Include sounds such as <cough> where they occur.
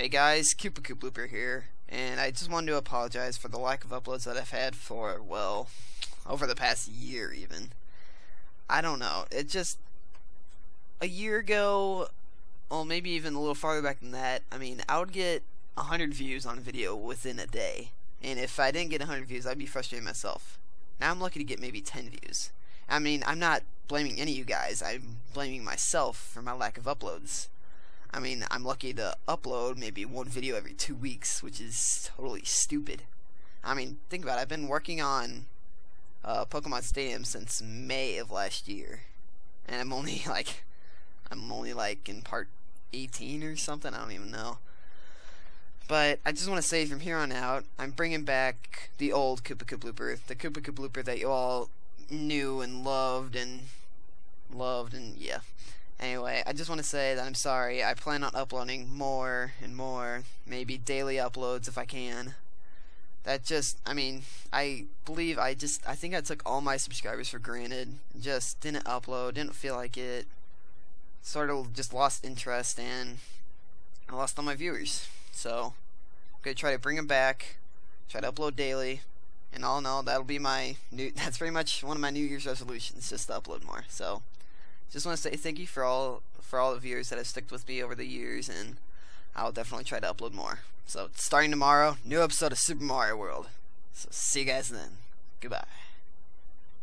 Hey guys, Koopa Blooper here, and I just wanted to apologize for the lack of uploads that I've had for, well, over the past year even. I don't know, it just, a year ago, well maybe even a little farther back than that, I mean, I would get 100 views on a video within a day, and if I didn't get 100 views, I'd be frustrated myself. Now I'm lucky to get maybe 10 views. I mean, I'm not blaming any of you guys, I'm blaming myself for my lack of uploads. I mean, I'm lucky to upload maybe one video every two weeks, which is totally stupid. I mean, think about it. I've been working on uh, Pokemon Stadium since May of last year, and I'm only <laughs> like, I'm only like in part 18 or something. I don't even know. But I just want to say from here on out, I'm bringing back the old Koopa Blooper, the Koopa Blooper that you all knew and loved and loved and I just want to say that I'm sorry. I plan on uploading more and more, maybe daily uploads if I can. That just, I mean, I believe I just, I think I took all my subscribers for granted. Just didn't upload, didn't feel like it. Sort of just lost interest and I lost all my viewers. So, I'm going to try to bring them back, try to upload daily. And all in all, that'll be my new, <laughs> that's pretty much one of my New Year's resolutions, just to upload more. So, just want to say thank you for all for all the viewers that have stuck with me over the years, and I'll definitely try to upload more. So starting tomorrow, new episode of Super Mario World. So see you guys then. Goodbye.